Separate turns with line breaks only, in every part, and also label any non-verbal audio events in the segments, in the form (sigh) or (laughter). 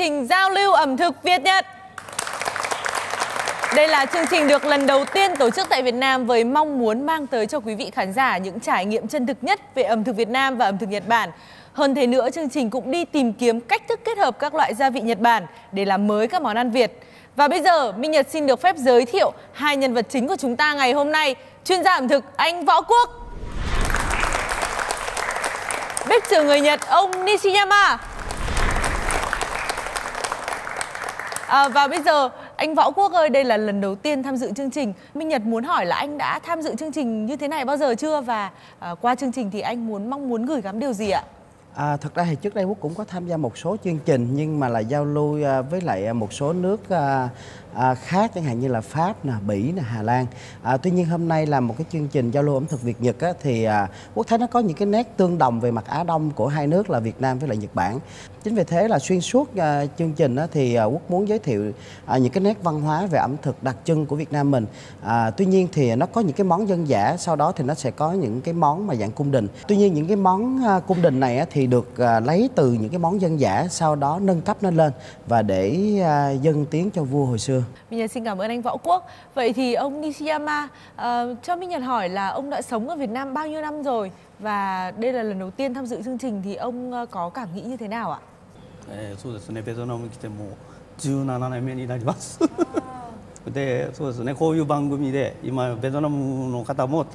trình giao lưu ẩm thực Việt Nhật. Đây là chương trình được lần đầu tiên tổ chức tại Việt Nam với mong muốn mang tới cho quý vị khán giả những trải nghiệm chân thực nhất về ẩm thực Việt Nam và ẩm thực Nhật Bản. Hơn thế nữa, chương trình cũng đi tìm kiếm cách thức kết hợp các loại gia vị Nhật Bản để làm mới các món ăn Việt. Và bây giờ, Minh Nhật xin được phép giới thiệu hai nhân vật chính của chúng ta ngày hôm nay, chuyên gia ẩm thực anh Võ Quốc bếp trưởng người Nhật ông Nishiyama. À, và bây giờ anh Võ Quốc ơi, đây là lần đầu tiên tham dự chương trình. Minh Nhật muốn hỏi là anh đã tham dự chương trình như thế này bao giờ chưa và à, qua chương trình thì anh muốn mong muốn gửi gắm điều gì ạ?
À, thật ra thì trước đây Quốc cũng có tham gia một số chương trình nhưng mà là giao lưu à, với lại à, một số nước à, à, khác chẳng hạn như là Pháp, nè, Bỉ, nè, Hà Lan. À, tuy nhiên hôm nay là một cái chương trình giao lưu ẩm thực Việt Nhật á, thì à, Quốc thấy nó có những cái nét tương đồng về mặt Á Đông của hai nước là Việt Nam với lại Nhật Bản. Chính vì thế là xuyên suốt à, chương trình á, thì à, Quốc muốn giới thiệu à, những cái nét văn hóa về ẩm thực đặc trưng của Việt Nam mình. À, tuy nhiên thì nó có những cái món dân dã, sau đó thì nó sẽ có những cái món mà dạng cung đình. Tuy nhiên những cái món à, cung đình này á, thì được à, lấy từ những cái món dân dã, sau đó nâng cấp nó lên và để à, dân tiếng cho vua hồi xưa.
Minh Nhật xin cảm ơn anh Võ Quốc. Vậy thì ông Nishiyama uh, cho Minh Nhật hỏi là ông đã sống ở Việt Nam bao nhiêu năm rồi và đây là lần đầu tiên tham dự chương trình thì ông uh, có cảm nghĩ như thế nào ạ?
えー、そうですねベトナム来てもう17年目になりますでそうですねこういう番組で今ベトナムの方も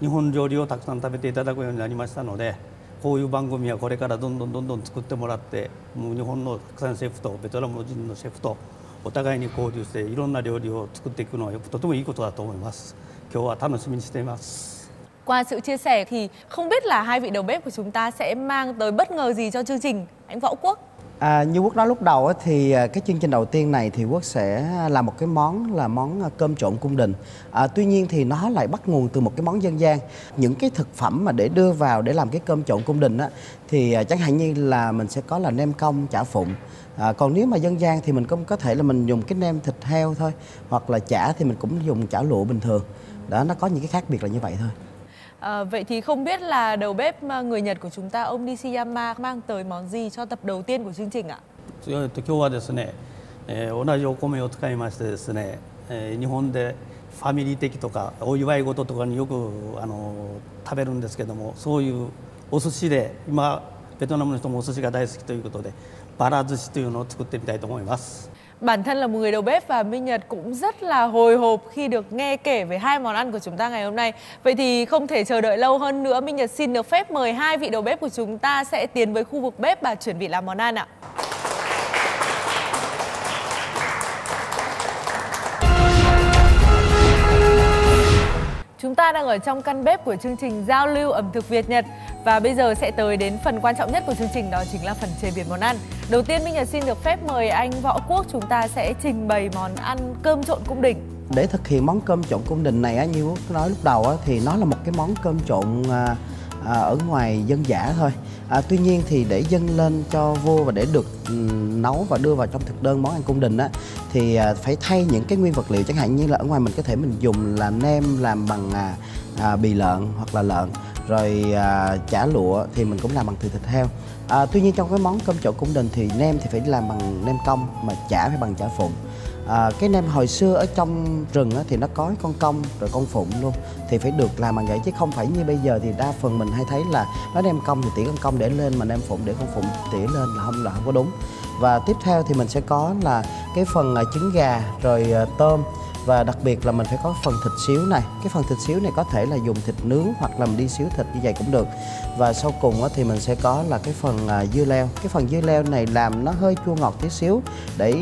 日本料理をたくさん食べていただくようになりましたのでこういう番組はこれからどんどんどんどん作ってもらってもう日本の国産シェフとベトナム人のシェフと (laughs) お互いに交流していろんな料理を作っていくのはとてもいいことだと思います今日は楽しみにしています
Qua sự chia sẻ thì không biết là hai vị đầu bếp của chúng ta sẽ mang tới bất ngờ gì cho chương trình anh Võ Quốc
À, như Quốc nói lúc đầu á, thì à, cái chương trình đầu tiên này thì Quốc sẽ làm một cái món là món à, cơm trộn cung đình. À, tuy nhiên thì nó lại bắt nguồn từ một cái món dân gian. Những cái thực phẩm mà để đưa vào để làm cái cơm trộn cung đình á, thì à, chẳng hạn như là mình sẽ có là nem công, chả phụng. À, còn nếu mà dân gian thì mình cũng có thể là mình dùng cái nem thịt heo thôi, hoặc là chả thì mình cũng dùng chả lụa bình thường. Đó, nó có những cái khác biệt là như vậy thôi.
À, vậy thì không biết là đầu bếp người Nhật của chúng ta ông Nishiyama mang tới món gì cho tập đầu tiên của chương trình ạ?
今日はですね、えー、同じお米を使いましてですね、えー、日本でファミリー的とかお祝い事とかによくあの食べるんですけどもそういうお寿司で今ベトナムの人もお寿司が大好きということで バラ寿司というのを作ってみたいと思います。
Bản thân là một người đầu bếp và Minh Nhật cũng rất là hồi hộp khi được nghe kể về hai món ăn của chúng ta ngày hôm nay. Vậy thì không thể chờ đợi lâu hơn nữa, Minh Nhật xin được phép mời hai vị đầu bếp của chúng ta sẽ tiến với khu vực bếp và chuẩn bị làm món ăn ạ. Chúng ta đang ở trong căn bếp của chương trình giao lưu ẩm thực Việt Nhật và bây giờ sẽ tới đến phần quan trọng nhất của chương trình, đó chính là phần chế biến món ăn. Đầu tiên, Minh Nhật xin được phép mời anh Võ Quốc, chúng ta sẽ trình bày món ăn cơm trộn cung đình.
Để thực hiện món cơm trộn cung đình này như nói lúc đầu thì nó là một cái món cơm trộn à, à, ở ngoài dân giả thôi. À, tuy nhiên thì để dâng lên cho vua và để được um, nấu và đưa vào trong thực đơn món ăn cung đình á thì à, phải thay những cái nguyên vật liệu chẳng hạn như là ở ngoài mình có thể mình dùng là nem làm bằng à, à, bì lợn hoặc là lợn rồi à, chả lụa thì mình cũng làm bằng từ thịt heo. À, tuy nhiên trong cái món cơm trộn cung đình thì nem thì phải làm bằng nem cong mà chả phải bằng chả phụng à, cái nem hồi xưa ở trong rừng á, thì nó có con công rồi con phụng luôn. Thì phải được làm bằng vậy chứ không phải như bây giờ thì đa phần mình hay thấy là nó nem công thì tỉa con công để lên mà nem phụng để con phụng tỉa lên là không là không có đúng. Và tiếp theo thì mình sẽ có là cái phần à, trứng gà rồi à, tôm. Và đặc biệt là mình phải có phần thịt xíu này. Cái phần thịt xíu này có thể là dùng thịt nướng hoặc là mình đi xíu thịt như vậy cũng được. Và sau cùng thì mình sẽ có là cái phần à, dưa leo. Cái phần dưa leo này làm nó hơi chua ngọt tí xíu để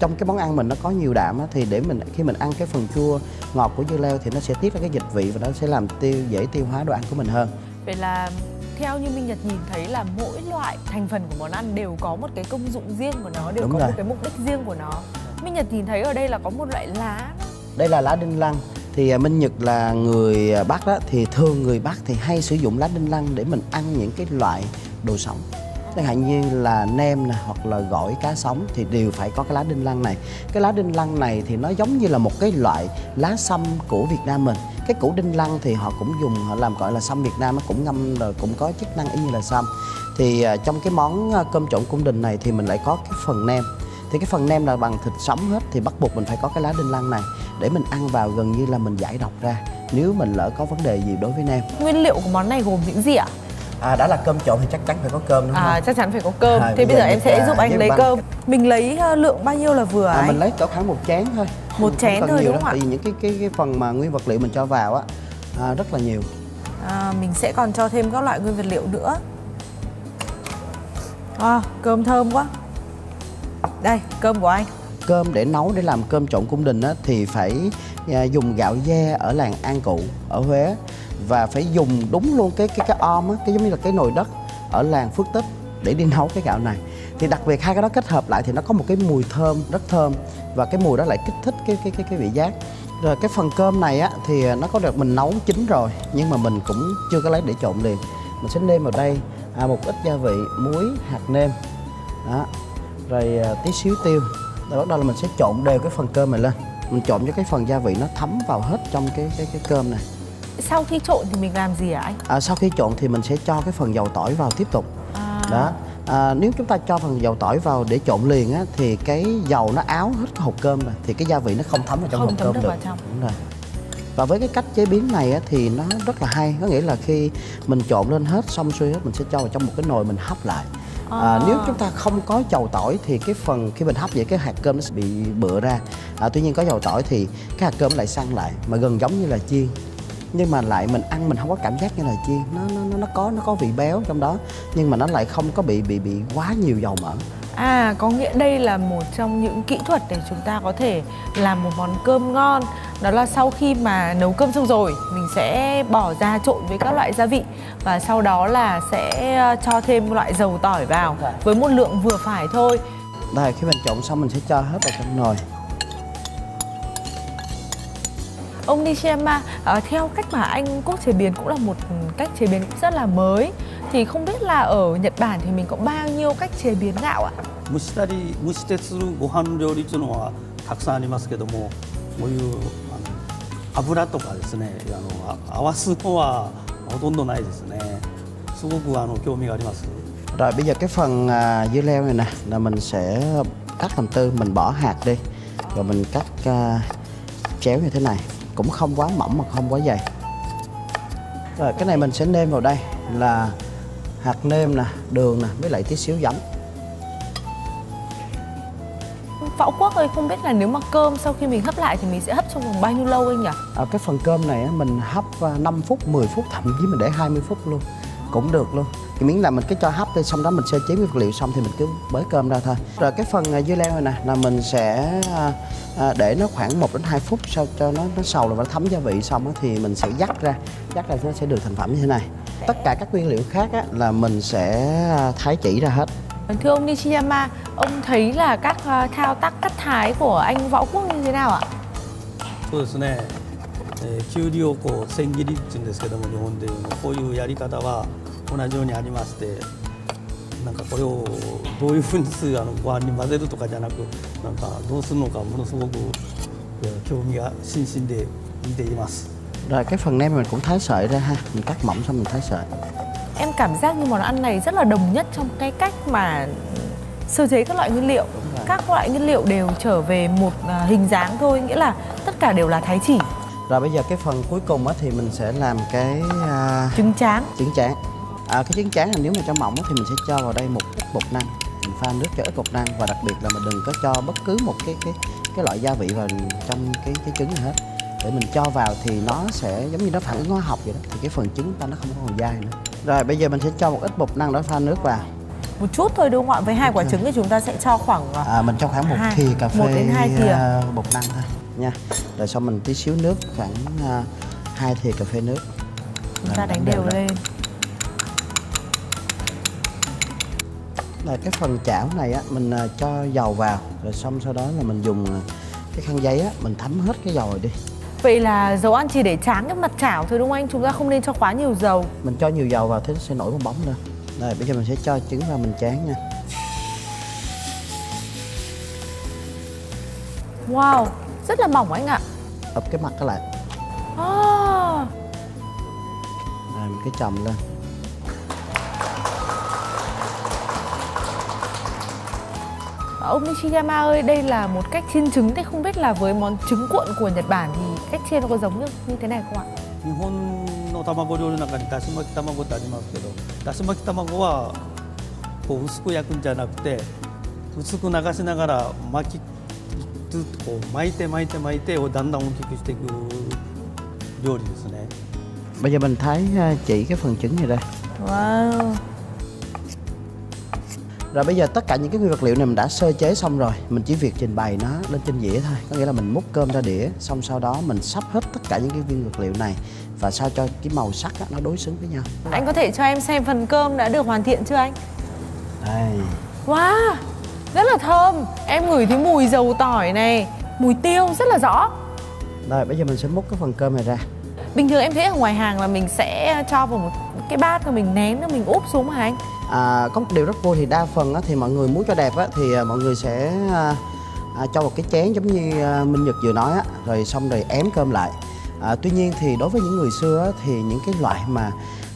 trong cái món ăn mình nó có nhiều đạm á, thì để mình khi mình ăn cái phần chua ngọt của dưa leo thì nó sẽ tiết ra cái dịch vị và nó sẽ làm tiêu dễ tiêu hóa đồ ăn của mình hơn.
Vậy là theo như Minh Nhật nhìn thấy là mỗi loại thành phần của món ăn đều có một cái công dụng riêng của nó đều
Đúng
có
rồi.
một cái mục đích riêng của nó. Minh Nhật nhìn thấy ở đây là có một loại lá
đây là lá đinh lăng. Thì à, Minh Nhật là người à, Bắc đó thì thường người Bắc thì hay sử dụng lá đinh lăng để mình ăn những cái loại đồ sống chẳng hạn như là nem này hoặc là gỏi cá sống thì đều phải có cái lá đinh lăng này. Cái lá đinh lăng này thì nó giống như là một cái loại lá sâm của Việt Nam mình. Cái củ đinh lăng thì họ cũng dùng, họ làm gọi là sâm Việt Nam nó cũng ngâm rồi cũng có chức năng y như là sâm thì à, trong cái món à, cơm trộn cung đình này thì mình lại có cái phần nem. Thì cái phần nem là bằng thịt sống hết thì bắt buộc mình phải có cái lá đinh lăng này để mình ăn vào gần như là mình giải độc ra, nếu mình lỡ có vấn đề gì đối với nem.
Nguyên liệu của món này gồm những gì ạ?
à đã là cơm trộn thì chắc chắn phải có cơm đúng không
À chắc chắn phải có cơm.
À,
Thế
bây giờ
em sẽ
à,
giúp anh lấy
băng.
cơm. Mình lấy ờ, lượng bao nhiêu là vừa
À,
anh?
mình lấy cỡ khoảng một chén thôi
Một
Không
chén
cần
thôi đúng không ạ?
Tại vì những cái cái cái phần mà nguyên vật liệu mình cho vào á à, rất là nhiều
À, mình sẽ còn cho thêm các loại nguyên vật liệu nữa. À, cơm thơm quá. Đây, cơm của anh.
cơm để nấu để làm cơm trộn cung đình á, thì phải à, dùng gạo dê ở làng An Cụ ở Huế và phải dùng đúng luôn cái cái cái om á, cái giống như là cái nồi đất ở làng Phước Tích để đi nấu cái gạo này. Thì đặc biệt hai cái đó kết hợp lại thì nó có một cái mùi thơm rất thơm và cái mùi đó lại kích thích cái cái cái cái vị giác. Rồi cái phần cơm này á thì nó có được mình nấu chín rồi nhưng mà mình cũng chưa có lấy để trộn liền. Mình sẽ nêm vào đây à, một ít gia vị muối hạt nêm. Đó. Rồi à, tí xíu tiêu. Rồi bắt đầu là mình sẽ trộn đều cái phần cơm này lên. Mình trộn cho cái phần gia vị nó thấm vào hết trong cái cái cái cơm này.
Sau khi trộn thì mình làm gì hả anh?
à, sau khi trộn thì mình sẽ cho cái phần dầu tỏi vào tiếp tục.
À,
đó. À, nếu chúng ta cho phần dầu tỏi vào để trộn liền á thì cái dầu nó áo hết cái hộp cơm rồi thì cái gia vị nó không thấm vào trong
Không
hộp cơm
được
được.
vào trong.
đúng rồi. Và với cái cách chế biến này á, thì nó rất là hay. Có nghĩa là khi mình trộn lên hết xong xuôi hết mình sẽ cho vào trong một cái nồi mình hấp lại. À,
À.
nếu chúng ta không có dầu tỏi thì cái phần khi mình hấp vậy cái hạt cơm nó sẽ bị bựa ra. À, tuy nhiên có dầu tỏi thì cái hạt cơm lại săn lại mà gần giống như là chiên nhưng mà lại mình ăn mình không có cảm giác như là chiên. Nó nó nó- nó có nó có vị béo trong đó nhưng mà nó lại không có bị bị bị quá nhiều dầu mỡ.
À, có nghĩa đây là một trong những kỹ thuật để chúng ta có thể làm một món cơm ngon. Đó là sau khi mà nấu cơm xong rồi Mình sẽ bỏ ra trộn với các loại gia vị Và sau đó là sẽ ờ, cho thêm loại dầu tỏi vào. Với một lượng vừa phải thôi.
Đây khi mình trộn xong mình sẽ cho hết vào trong nồi
Ông Nishiyama, ờ, theo cách mà anh Quốc chế biến cũng là một cách chế biến cũng rất là mới Thì không biết là ở Nhật Bản thì mình có bao nhiêu cách chế biến gạo ạ?
蒸したり蒸してするご飯料理っていうのはたくさんありますけどもこういうあの油とかですねあのあ合わすのはほとんどないですねすごくあの興味があります
Rồi bây giờ cái phần à, dưa leo này nè là mình sẽ cắt làm tư, mình bỏ hạt đi Rồi mình cắt à, chéo như thế này Cũng không quá mỏng mà không quá dày. Rồi cái này mình sẽ nêm vào đây là hạt nêm nè, đường nè, với lại tí xíu giấm.
Võ Quốc ơi, không biết là nếu mà cơm sau khi mình hấp lại thì mình sẽ hấp trong vòng bao nhiêu lâu anh nhỉ?
à, Cái phần cơm này mình hấp à, 5 phút, 10 phút, thậm chí mình để 20 phút luôn Cũng được luôn Thì miễn là mình cứ cho hấp đi, xong đó mình sơ chế nguyên vật liệu xong thì mình cứ bới cơm ra thôi Rồi cái phần à, dưa leo này nè là mình sẽ à, à, để nó khoảng 1 đến 2 phút sau cho nó nó sầu rồi nó thấm gia vị xong á, thì mình sẽ dắt ra Dắt ra nó sẽ được thành phẩm như thế này Tất cả các nguyên liệu khác á, là mình sẽ à, thái chỉ ra hết
Thưa ông Nishiyama, ông thấy là các ờ, thao tác cắt thái của anh Võ Quốc như thế nào ạ?
そうですね、 えー、きゅうりをこう千切りっていうんですけども日本でいうのこういうやり方は同じようにありましてなんかこれをどういうふうにするあのご飯に混ぜるとかじゃなくなんかどうするのかものすごくえー興味が津々で見ています。
Rồi cái phần nem mình cũng thái sợi ra ha Mình cắt mỏng xong mình thái sợi
Em cảm giác như món ăn này rất là đồng nhất trong cái cách mà sơ chế các loại nguyên liệu.
rồi.
Các loại nguyên liệu đều trở về một ờ, hình dáng thôi, nghĩa là tất cả đều là thái chỉ,
Rồi bây giờ cái phần cuối cùng á, thì mình sẽ làm cái à,
trứng tráng.
trứng tráng. À, cái trứng tráng này nếu mà cho mỏng á, thì mình sẽ cho vào đây một ít bột năng. Mình pha nước cho ít bột năng và đặc biệt là mình đừng có cho bất cứ một cái cái cái loại gia vị vào trong cái cái trứng này hết. Để mình cho vào thì nó sẽ giống như nó phản ứng hóa học vậy đó thì cái phần trứng ta nó không có còn dai nữa. Rồi bây giờ mình sẽ cho một ít bột năng đó pha nước vào.
Một chút thôi đúng không ạ? Với hai quả trứng thì chúng ta sẽ cho khoảng ờ,
à, mình cho khoảng một
Hai-
thìa cà phê
một đến hai thìa.
à, bột năng thôi nha. Rồi xong mình tí xíu nước khoảng à, hai thìa cà phê nước.
Chúng
Rồi,
ta đánh đều lên.
là cái phần chảo này á mình à, cho dầu vào. Rồi xong sau đó là mình dùng à, cái khăn giấy á mình thấm hết cái dầu này đi.
Vậy là dầu ăn chỉ để tráng cái mặt chảo thôi đúng không anh? Chúng ta không nên cho quá nhiều dầu.
mình cho nhiều dầu vào thế nó sẽ nổi bong bóng lên rồi bây giờ mình sẽ cho trứng vào mình tráng nha.
Wow, rất là mỏng anh ạ.
ập cái mặt cái lại
À,
cái chồng lên
Ông Nishiyama ơi, đây là một cách chiên trứng Thế không biết là với món trứng cuộn của Nhật Bản thì cách chiên nó có giống như, như thế này không ạ?
日本の卵料理の中にだし巻き卵ってありますけどだし巻き卵はこう薄く焼くんじゃなくて薄く流しながら巻き ずっとこう巻いて巻いて巻いてをだんだん大きくしていく料理ですね
bây giờ mình thái à, chỉ cái phần trứng này đây
Wow
rồi bây giờ tất cả những cái nguyên vật liệu này mình đã sơ chế xong rồi mình chỉ việc trình bày nó lên trên dĩa thôi có nghĩa là mình múc cơm ra đĩa xong sau đó mình sắp hết tất cả những cái viên vật liệu này và sao cho cái màu sắc á, nó đối xứng với nhau
Anh có thể cho em xem phần cơm đã được hoàn thiện chưa anh?
đây
Wow Rất là thơm. Em ngửi thấy mùi dầu tỏi này. Mùi tiêu rất là rõ.
Rồi bây giờ mình sẽ múc cái phần cơm này ra.
Bình thường em thấy ở ngoài hàng là mình sẽ cho vào một cái bát rồi mình nén rồi mình úp xuống mà anh?
À, có một điều rất vui thì đa phần á, thì mọi người muốn cho đẹp á, thì à, mọi người sẽ à, à, cho một cái chén giống như à, Minh Nhật vừa nói á, rồi xong rồi ém cơm lại. À, tuy nhiên thì đối với những người xưa á, thì những cái loại mà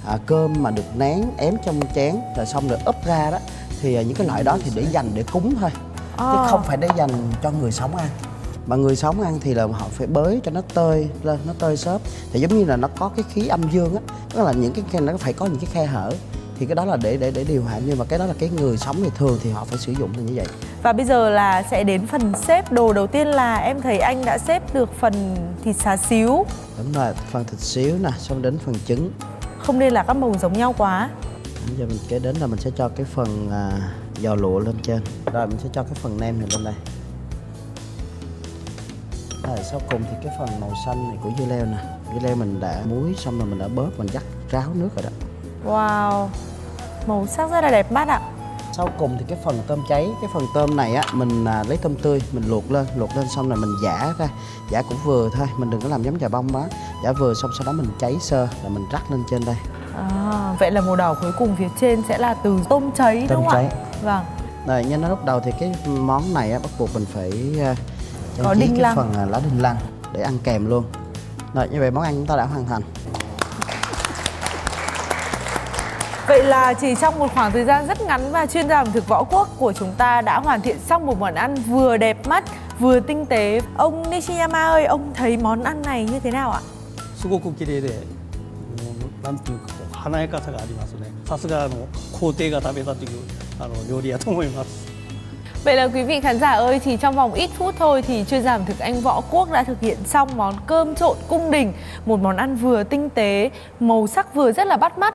à, cơm mà được nén ém trong chén rồi xong rồi úp ra đó thì à, những cái loại đó thì để dành để cúng thôi. Chứ
Ờ.
không phải để dành cho người sống ăn. Mà người sống ăn thì là họ phải bới cho nó tơi lên nó tơi xốp. Thì giống như là nó có cái khí âm dương á tức là những cái khe nó phải có những cái khe hở. Thì cái đó là để để để điều hòa. Nhưng mà cái đó là cái người sống thì thường thì họ phải sử dụng là như vậy.
Và bây giờ là sẽ đến phần xếp đồ. Đầu tiên là em thấy anh đã xếp được phần thịt xá xíu.
Đúng rồi phần thịt xíu nè xong đến phần trứng.
Không nên là các màu giống nhau quá
bây giờ mình kế đến là mình sẽ cho cái phần à, giò lụa lên trên. Rồi mình sẽ cho cái phần nem này lên đây. Rồi sau cùng thì cái phần màu xanh này của dưa leo nè. Dưa leo mình đã muối xong rồi mình đã bớt mình dắt ráo nước rồi đó.
Wow Màu sắc rất là đẹp mắt ạ.
Sau cùng thì cái phần tôm cháy cái phần tôm này á mình à, lấy tôm tươi mình luộc lên luộc lên xong rồi mình giã ra. Giã cũng vừa thôi mình đừng có làm giống chà bông quá. Giã vừa xong sau đó mình cháy sơ là mình rắc lên trên đây
À, vậy là màu đỏ cuối cùng phía trên sẽ là từ tôm cháy
tôm
đúng không
cháy.
ạ? Vâng.
Rồi như nó lúc đầu thì cái món này á, bắt buộc mình phải uh,
có đinh
cái
lăng.
phần à, lá đinh lăng để ăn kèm luôn. Rồi như vậy món ăn chúng ta đã hoàn thành.
Vậy là chỉ trong một khoảng thời gian rất ngắn và chuyên gia ẩm thực võ quốc của chúng ta đã hoàn thiện xong một món ăn vừa đẹp mắt vừa tinh tế. Ông Nishiyama ơi, ông thấy món ăn này như thế nào ạ?
수고국끼리에 làm từ 華やかさがありますねさすがあの皇帝が食べたというあの料理やと思います
Vậy là quý vị khán giả ơi, chỉ trong vòng ít phút thôi thì chuyên gia ẩm thực Anh Võ Quốc đã thực hiện xong món cơm trộn cung đình, một món ăn vừa tinh tế, màu sắc vừa rất là bắt mắt.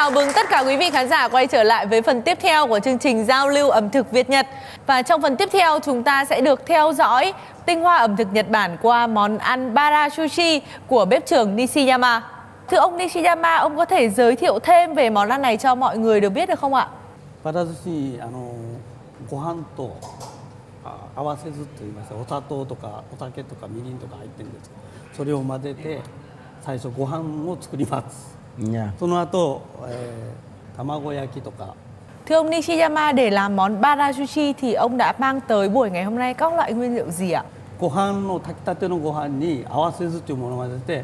chào mừng tất cả quý vị khán giả quay trở lại với phần tiếp theo của chương trình giao lưu ẩm thực Việt Nhật. Và trong phần tiếp theo chúng ta sẽ được theo dõi tinh hoa ẩm thực Nhật Bản qua món ăn bara sushi của bếp trưởng Nishiyama. Thưa ông Nishiyama, ông có thể giới thiệu thêm về món ăn này cho mọi người được biết được không ạ?
バラ寿司にあのご飯とあ合わせずと言いますかお砂糖とかお酒とかみりんとか入ってるんですけどそれを混ぜて最初ご飯を作ります その後、えー卵焼きとか。
Thưa ông Nishiyama, để làm món bara sushi thì ông đã mang tới buổi ngày hôm nay các loại nguyên liệu gì ạ?
ご飯の炊きたてのご飯に合わせずというものを混ぜて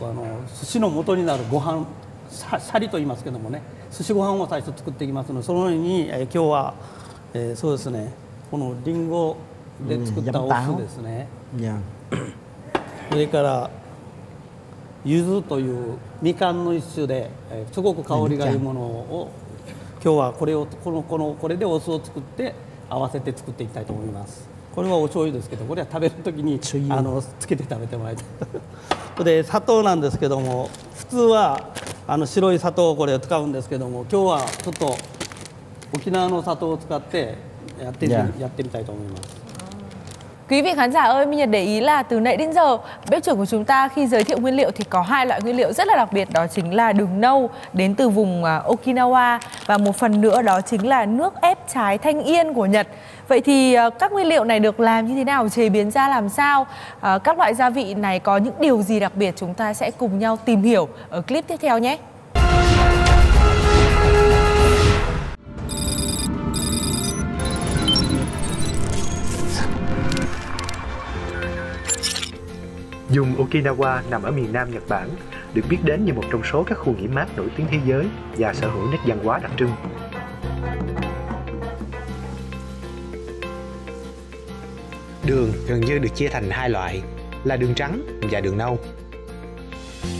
あの寿司の元になるご飯さシャリと言いますけどもね。寿司ご飯を最初作っていきますのでその上に、えー今日は、えーそうですね。このりんごで作ったお酢ですね、それから柚子というみかんの一種で、えーすごく香りがいいものを今日はこれをこのこのこれでお酢を作って合わせて作っていきたいと思います。これはお醤油ですけどこれは食べる時にあのつけて食べてもらいたい。(laughs) で砂糖なんですけども普通はあの白い砂糖をこれを使うんですけども今日はちょっと沖縄の砂糖を使ってやって.やってみたいと思います
Quý vị khán giả ơi, Minh Nhật để ý là từ nãy đến giờ bếp trưởng của chúng ta khi giới thiệu nguyên liệu thì có hai loại nguyên liệu rất là đặc biệt đó chính là đường nâu đến từ vùng à, Okinawa và một phần nữa đó chính là nước ép trái thanh yên của Nhật. Vậy thì à, các nguyên liệu này được làm như thế nào, chế biến ra làm sao? À, các loại gia vị này có những điều gì đặc biệt chúng ta sẽ cùng nhau tìm hiểu ở clip tiếp theo nhé.
Dùng Okinawa nằm ở miền Nam Nhật Bản, được biết đến như một trong số các khu nghỉ mát nổi tiếng thế giới và sở hữu nét văn hóa đặc trưng. Đường gần như được chia thành hai loại là đường trắng và đường nâu.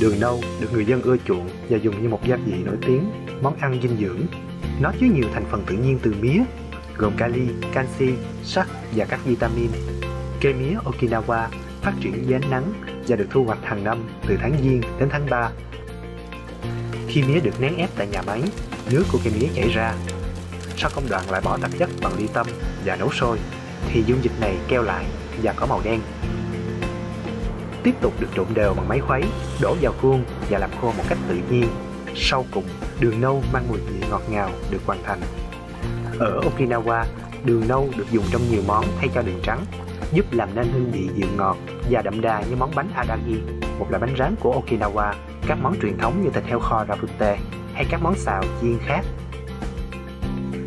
Đường nâu được người dân ưa chuộng và dùng như một gia vị nổi tiếng, món ăn dinh dưỡng. Nó chứa nhiều thành phần tự nhiên từ mía, gồm kali, canxi, sắt và các vitamin. Cây mía Okinawa phát triển dưới ánh nắng và được thu hoạch hàng năm từ tháng Giêng đến tháng 3. Khi mía được nén ép tại nhà máy, nước của cây mía chảy ra. Sau công đoạn loại bỏ tạp chất bằng ly tâm và nấu sôi, thì dung dịch này keo lại và có màu đen. Tiếp tục được trộn đều bằng máy khuấy, đổ vào khuôn và làm khô một cách tự nhiên. Sau cùng, đường nâu mang mùi vị ngọt ngào được hoàn thành. Ở Okinawa, đường nâu được dùng trong nhiều món thay cho đường trắng, giúp làm nên hương vị dịu ngọt và đậm đà như món bánh adagi, một loại bánh rán của Okinawa, các món truyền thống như thịt heo kho rafute hay các món xào chiên khác.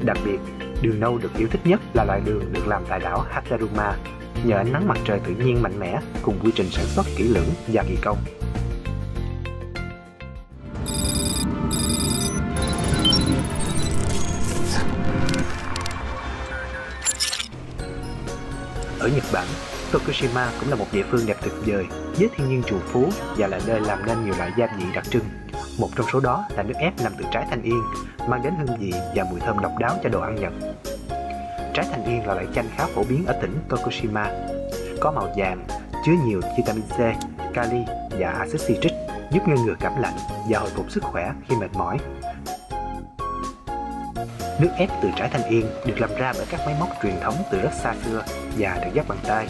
Đặc biệt, đường nâu được yêu thích nhất là loại đường được làm tại đảo Hataruma, nhờ ánh nắng mặt trời tự nhiên mạnh mẽ cùng quy trình sản xuất kỹ lưỡng và kỳ công. Ở Nhật Bản, Tokushima cũng là một địa phương đẹp tuyệt vời với thiên nhiên trù phú và là nơi làm nên nhiều loại gia vị đặc trưng. Một trong số đó là nước ép làm từ trái thanh yên, mang đến hương vị và mùi thơm độc đáo cho đồ ăn Nhật. Trái thanh yên là loại chanh khá phổ biến ở tỉnh Tokushima. Có màu vàng, chứa nhiều vitamin C, kali và axit citric giúp ngăn ngừa cảm lạnh và hồi phục sức khỏe khi mệt mỏi. Nước ép từ trái thanh yên được làm ra bởi các máy móc truyền thống từ rất xa xưa và được dắt bằng tay.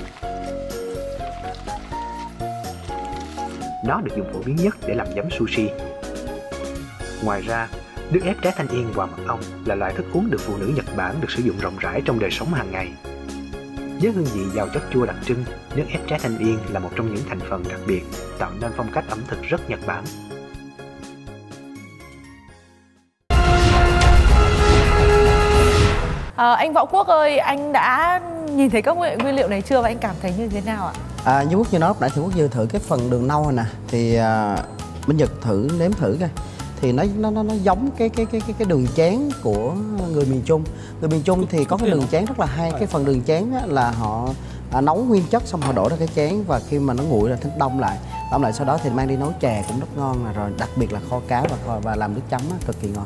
Nó được dùng phổ biến nhất để làm giấm sushi. Ngoài ra, nước ép trái thanh yên và mật ong là loại thức uống được phụ nữ Nhật Bản được sử dụng rộng rãi trong đời sống hàng ngày. Với hương vị giàu chất chua đặc trưng, nước ép trái thanh yên là một trong những thành phần đặc biệt tạo nên phong cách ẩm thực rất Nhật Bản.
À, anh Võ Quốc ơi, anh đã nhìn thấy các nguyên, nguyên liệu này chưa và anh cảm thấy như thế nào ạ?
À, như Quốc như nói lúc nãy thì Quốc Như thử cái phần đường nâu này nè. Thì à, Minh Nhật thử nếm thử coi. Thì nó nó nó, nó giống cái cái cái cái đường chén của người miền Trung. Người miền Trung thì có cái đường chén rất là hay. Cái phần đường chén á, là họ à, nấu nguyên chất xong họ đổ ra cái chén và khi mà nó nguội là thích đông lại. Đông lại sau đó thì mang đi nấu chè cũng rất ngon là rồi đặc biệt là kho cá và kho và làm nước chấm á, cực kỳ ngon.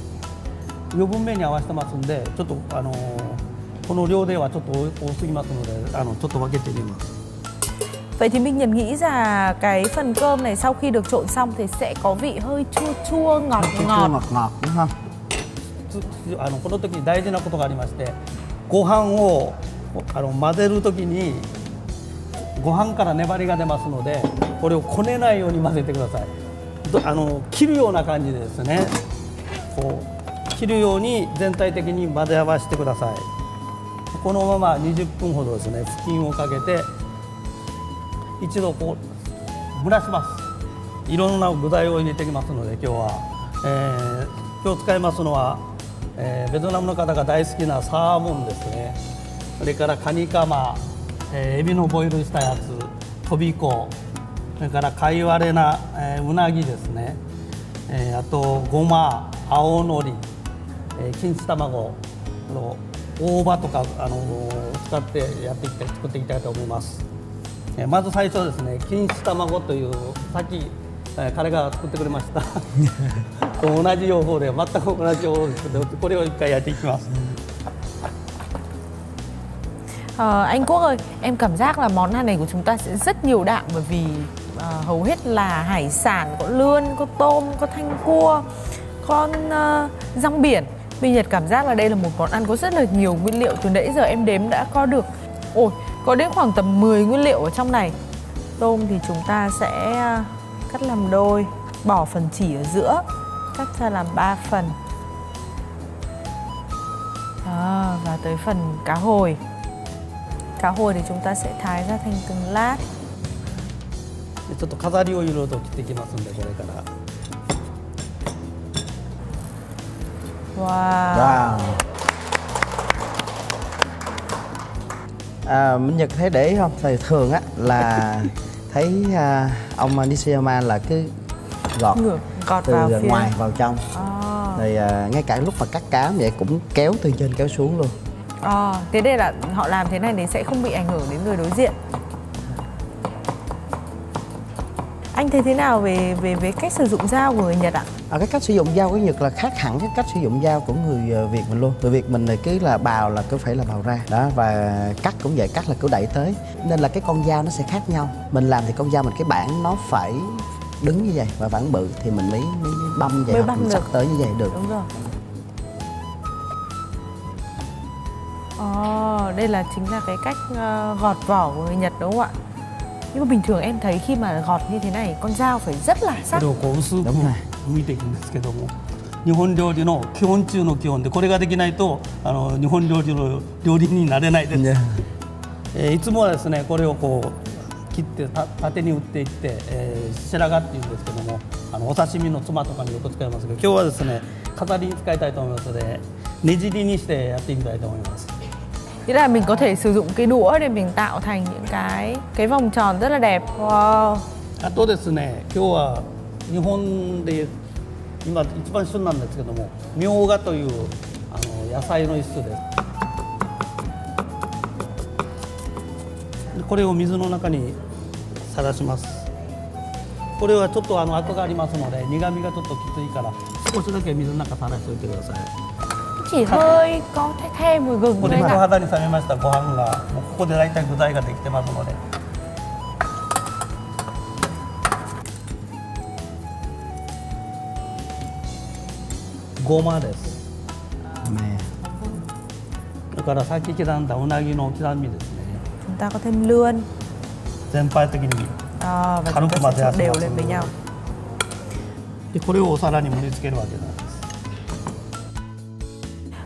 余分目に合わせてますんでちょっとあのーこの量ではちょっと多多すぎますのであのちょっと分けてみます。
Vậy thì Minh Nhật nghĩ là cái phần cơm này sau khi được trộn xong thì sẽ có vị hơi chua chua ngọt
chua chua
ngọt.
ngọt ngọt đúng không?
つあのこの時に大事なことがありましてご飯をあの混ぜる時にご飯から粘りが出ますのでこれをこねないように混ぜてくださいどあの切るような感じでですねこう切るように全体的に混ぜ合わせてください。このまま20分ほどですね布巾をかけて一度こう蒸らします。いろんな具材を入れていきますので今日は、えー今日使いますのは、えーベトナムの方が大好きなサーモンですね。それからカニカマ、えーエビのボイルしたやつとびこそれから貝割れな、えーうなぎですね、えーあとごま青のり、えー錦糸卵あの大葉とかあの使ってやっていきたい作っていきたいと思います。えーまず最初ですね錦糸卵というさっき、えー彼が作ってくれましたと同じ用法で全く同じ用法ですけどこれを一回焼いていきます、
Ờ, anh Quốc ơi, em cảm giác là món ăn này của chúng ta sẽ rất nhiều đạm bởi vì ờ, hầu hết là hải sản, có lươn, có tôm, có thanh cua, con ờ, rong biển. Minh Nhật cảm giác là đây là một món ăn có rất là nhiều nguyên liệu từ nãy giờ em đếm đã có được. Ôi, có đến khoảng tầm 10 nguyên liệu ở trong này. Tôm thì chúng ta sẽ à, cắt làm đôi, bỏ phần chỉ ở giữa, cắt ra làm 3 phần. À, và tới phần cá hồi. Cá hồi thì chúng ta sẽ thái ra thành từng lát.
でちょっと飾りをいろいろと切っていきますんでこれから
Wow.
wow à, Minh Nhật thấy để ý không thì thường á là thấy à, ông Nishiyama là cứ gọt
Ngược, gọt
từ
vào phía
ngoài vào trong
À.
rồi à, ngay cả lúc mà cắt cá vậy cũng kéo từ trên kéo xuống luôn
À, thế đây là họ làm thế này thì sẽ không bị ảnh hưởng đến người đối diện. Anh thấy thế nào về về về cách sử dụng dao của người Nhật ạ?
à, à, cái cách sử dụng dao của nhật là khác hẳn cái cách sử dụng dao của người ờ, việt mình luôn. Người việt mình là cứ là bào là cứ phải là bào ra. Đó và cắt cũng vậy cắt là cứ đẩy tới. Nên là cái con dao nó sẽ khác nhau. Mình làm thì con dao mình cái bản nó phải đứng như vậy và bản bự thì mình mới, mới băm vậy
mới băm
mình tới như vậy được.
Đúng rồi. Oh, đây là chính là cái cách ờ, gọt vỏ của người Nhật đúng không ạ? Nhưng mà bình thường em thấy khi mà gọt như thế này con dao phải rất là sắc.
Đồ đúng rồi. こう薄く
どんな
剥いていくんですけども日本料理の基本中の基本でこれができないとあの日本料理の料理人になれないです、えーいつもはですねこれをこう切ってた縦に打っていって、えー白髪っていうんですけどもあのお刺身のつまとかによく使いますけど今日はですね飾りに使いたいと思いますのでねじりにしてやってみたいと思います
Thế là mình có thể sử dụng cái đũa để mình tạo thành những cái cái vòng tròn rất là đẹp. Wow.
あとですね今日は日本で今一番旬なんですけどもみょうがというあの野菜の一種です。でこれを水の中にさらします。これはちょっとあのアクがありますので苦味がちょっときついから少しだけ水の中さらしておいてください。
Chỉ hơi có the the mùi gừng
ここ
thôi
人.肌に冷めましたご飯が。もうここで大体具材ができてますのでごまです
Mè.
それからさっき刻んだうなぎの刻みですね
Chúng ta có thêm lươn
全体的に
à, và
Khá
chúng
đúng
ta
mà
sẽ
ra
trộn đều
sao?
lên với nhau.
でこれをお皿に盛り付けるわけなんです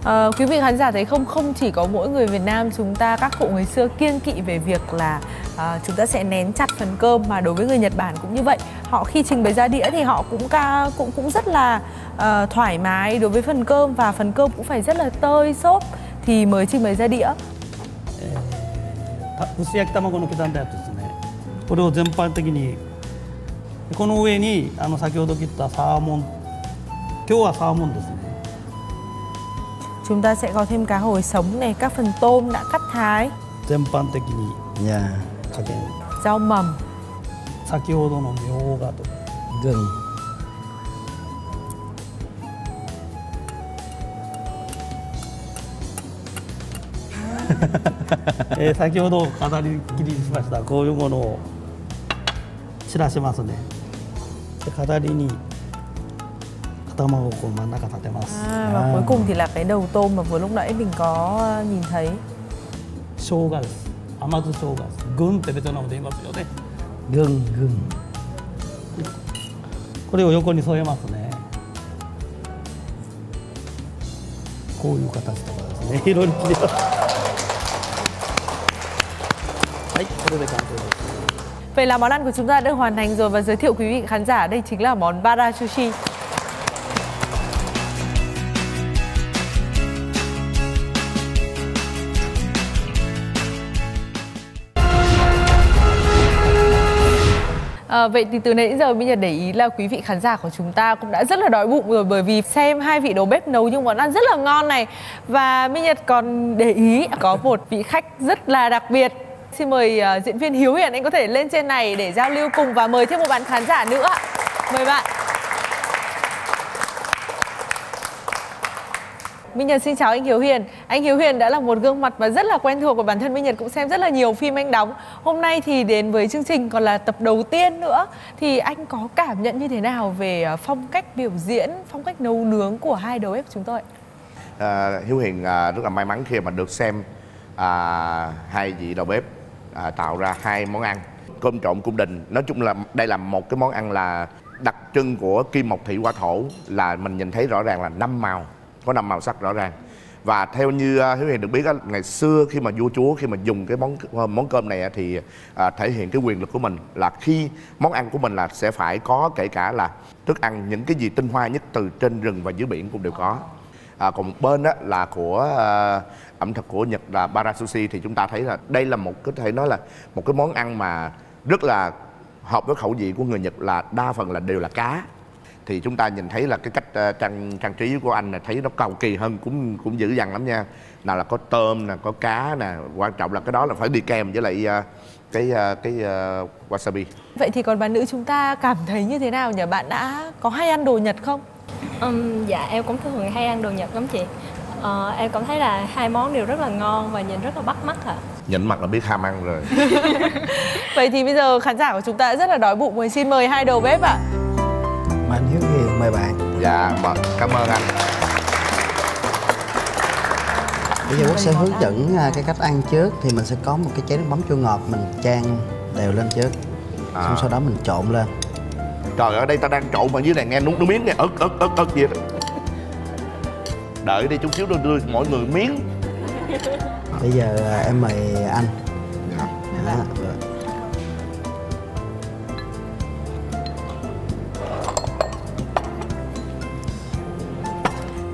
Ờ, quý vị khán giả thấy không không chỉ có mỗi người Việt Nam chúng ta các cụ người xưa kiêng kỵ về việc là à, chúng ta sẽ nén chặt phần cơm mà đối với người Nhật Bản cũng như vậy họ khi trình bày ra đĩa thì họ cũng ca cũng cũng rất là ờ, thoải mái đối với phần cơm và phần cơm cũng phải rất là tơi xốp thì mới trình bày ra đĩa
た薄焼き卵の刻んだやつですねこれを全般的にでこの上にあの先ほど切ったサーモン今日はサーモンですね
chúng ta sẽ có thêm cá hồi sống này các phần tôm đã cắt thái
全般的に
Dạ.
先ほどのミョウガと。
か (laughs)
え先ほど飾り切りしました。こういうものを散らしますね。で飾りに頭をこう真ん中立てます。ああ、最後、甘酢生姜です軍ってベトナムで言いますよね
Gừng, gừng.
これを横に添えますねこういう形とかですねいろいろ切りますはいこれで完成です
Vậy là món ăn của chúng ta đã được hoàn thành rồi và giới thiệu quý vị khán giả đây chính là món Bara Sushi. À, vậy thì từ nãy đến giờ bây giờ để ý là quý vị khán giả của chúng ta cũng đã rất là đói bụng rồi bởi vì xem hai vị đầu bếp nấu những món ăn rất là ngon này và Minh Nhật còn để ý có một vị khách rất là đặc biệt Xin mời uh, diễn viên Hiếu Hiền anh có thể lên trên này để giao lưu cùng và mời thêm một bạn khán giả nữa. Mời bạn. Minh Nhật xin chào anh Hiếu Hiền. Anh Hiếu Hiền đã là một gương mặt và rất là quen thuộc và bản thân Minh Nhật cũng xem rất là nhiều phim anh đóng. Hôm nay thì đến với chương trình còn là tập đầu tiên nữa thì anh có cảm nhận như thế nào về ờ, phong cách biểu diễn, phong cách nấu nướng của hai đầu bếp chúng tôi?
À, Hiếu Hiền à, rất là may mắn khi mà được xem à, hai vị đầu bếp à, tạo ra hai món ăn cơm trộn cung đình nói chung là đây là một cái món ăn là đặc trưng của kim mộc thủy hỏa thổ là mình nhìn thấy rõ ràng là năm màu có năm màu sắc rõ ràng. Và theo như à, hiếu hiền được biết ngày xưa khi mà vua chúa khi mà dùng cái món món cơm này thì à, thể hiện cái quyền lực của mình là khi món ăn của mình là sẽ phải có kể cả là thức ăn những cái gì tinh hoa nhất từ trên rừng và dưới biển cũng đều có. À, còn một bên đó là của à, ẩm thực của nhật là barasushi thì chúng ta thấy là đây là một có thể nói là một cái món ăn mà rất là hợp với khẩu vị của người nhật là đa phần là đều là cá thì chúng ta nhìn thấy là cái cách uh, trang trang trí của anh là thấy nó cầu kỳ hơn cũng cũng dữ dằn lắm nha. Nào là có tôm nè có cá nè quan trọng là cái đó là phải đi kèm với lại uh, cái uh, cái uh, wasabi.
Vậy thì còn bạn nữ chúng ta cảm thấy như thế nào nhỉ? Bạn đã có hay ăn đồ nhật không?
Um, dạ em cũng thường hay ăn đồ nhật lắm chị. Uh, em cảm thấy là hai món đều rất là ngon và nhìn rất là bắt mắt ạ. À.
nhìn mặt là biết ham ăn rồi. (laughs)
Vậy thì bây giờ khán giả của chúng ta rất là đói bụng mình xin mời hai đầu bếp ạ. à.
Mời bạn.
Dạ, vâng, cảm ơn anh.
Bây giờ Quốc sẽ hướng dẫn à, cái cách ăn trước Thì mình sẽ có một cái chén nước mắm chua ngọt Mình chan đều lên trước. À. Xong sau đó mình trộn lên.
Trời ở đây ta đang trộn mà dưới này nghe nuốt nước miếng nghe ớt ớt ớt ớt gì đó. Đợi đi chút xíu đưa, đưa mọi người miếng.
Bây giờ à, em mời anh. Đó,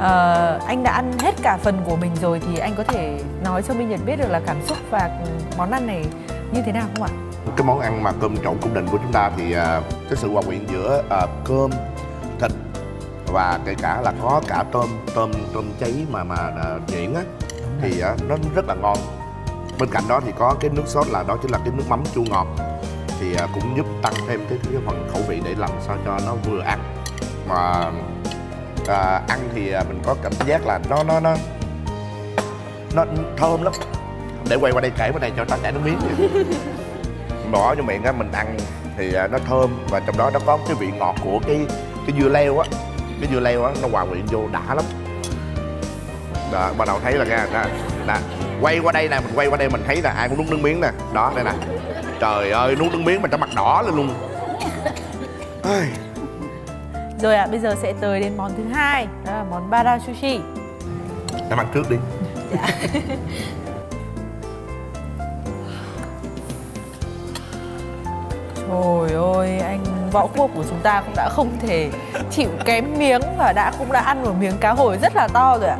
uh, anh đã ăn hết cả phần của mình rồi thì anh có thể nói cho Minh Nhật biết được là cảm xúc và món ăn này như thế nào không ạ?
Cái món ăn mà cơm trộn cung đình của chúng ta thì uh, cái sự hòa quyện giữa uh, cơm, thịt và kể cả là có cả tôm tôm tôm cháy mà mà uh, nhuyễn á thì uh, nó rất là ngon. Bên cạnh đó thì có cái nước sốt là đó chính là cái nước mắm chua ngọt thì uh, cũng giúp tăng thêm cái, cái phần khẩu vị để làm sao cho nó vừa ăn mà à, ăn thì à, mình có cảm giác là nó nó nó nó thơm lắm. Để quay qua đây kể bên này cho ta chảy nước miếng (laughs) bỏ vô miệng á mình ăn thì à, nó thơm và trong đó nó có cái vị ngọt của cái cái dưa leo á. Cái dưa leo á nó hòa quyện vô đã lắm. Đó bắt đầu thấy là ra nè nè quay qua đây nè mình quay qua đây mình thấy là ai cũng nuốt nước miếng nè. Đó đây nè. Trời ơi nuốt nước miếng mà nó mặt đỏ lên luôn
rồi ạ, à, bây giờ sẽ tới đến món thứ hai, đó là món bara sushi.
Em ăn trước đi. Dạ. (laughs)
Trời ơi, anh võ quốc của chúng ta cũng đã không thể chịu kém miếng và đã cũng đã ăn một miếng cá hồi rất là to rồi ạ.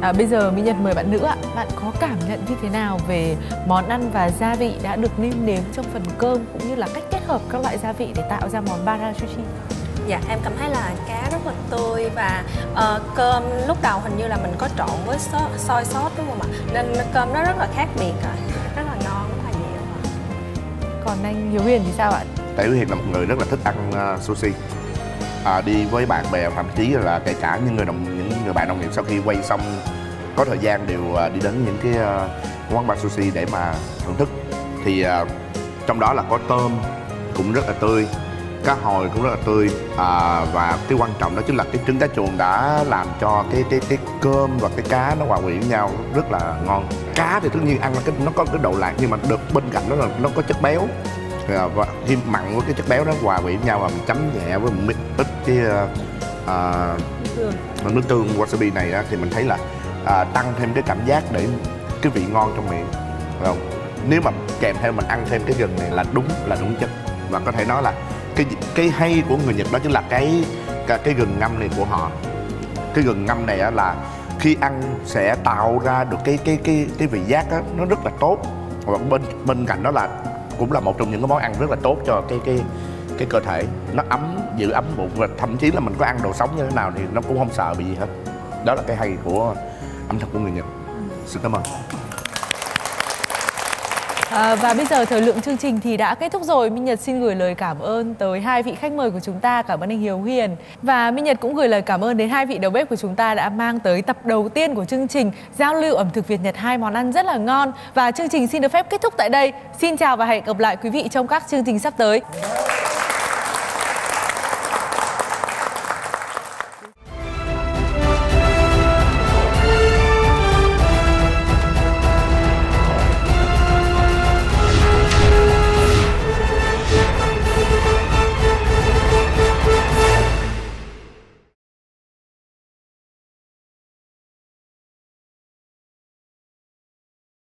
À, bây giờ Minh Nhật mời bạn nữ ạ. Bạn có cảm nhận như thế nào về món ăn và gia vị đã được nêm nếm trong phần cơm cũng như là cách kết hợp các loại gia vị để tạo ra món bara sushi?
Dạ em cảm thấy là cá rất là tươi và uh, cơm lúc đầu hình như là mình có trộn với so, soi sốt đúng không ạ? Nên cơm nó rất là khác biệt rồi, rất là ngon, rất là nhiều.
Còn anh Hiếu Hiền thì sao ạ?
Tại Hiếu Hiền là một người rất là thích ăn uh, sushi. À, đi với bạn bè thậm chí là kể cả những người đồng những người bạn đồng nghiệp sau khi quay xong có thời gian đều uh, đi đến những cái uh, quán bar sushi để mà thưởng thức thì uh, trong đó là có tôm cũng rất là tươi cá hồi cũng rất là tươi. À, và cái quan trọng đó chính là cái trứng cá chuồn đã làm cho cái cái cái cơm và cái cá nó hòa quyện với nhau rất là ngon. Cá thì tất nhiên ăn cái nó có cái độ lạc nhưng mà được bên cạnh đó là nó có chất béo. À, và khi mặn với cái chất béo đó hòa quyện với nhau và mình chấm nhẹ với một ít cái à, nước, nước tương wasabi này á, thì mình thấy là à, tăng thêm cái cảm giác để cái vị ngon trong miệng. Không? Nếu mà kèm theo mình ăn thêm cái gừng này là đúng là đúng chất. Và có thể nói là cái cái hay của người Nhật đó chính là cái cái, cái gừng ngâm này của họ. Cái gừng ngâm này á là khi ăn sẽ tạo ra được cái cái cái cái vị giác á nó rất là tốt. Và bên bên cạnh đó là cũng là một trong những cái món ăn rất là tốt cho cái cái cái cơ thể. Nó ấm giữ ấm bụng và thậm chí là mình có ăn đồ sống như thế nào thì nó cũng không sợ bị gì hết. Đó là cái hay của ẩm thực của người Nhật. Xin cảm ơn.
À, và bây giờ thời lượng chương trình thì đã kết thúc rồi. Minh Nhật xin gửi lời cảm ơn tới hai vị khách mời của chúng ta. Cảm ơn anh Hiếu Hiền. Và Minh Nhật cũng gửi lời cảm ơn đến hai vị đầu bếp của chúng ta đã mang tới tập đầu tiên của chương trình giao lưu ẩm thực Việt Nhật hai món ăn rất là ngon. Và chương trình xin được phép kết thúc tại đây. Xin chào và hẹn gặp lại quý vị trong các chương trình sắp tới.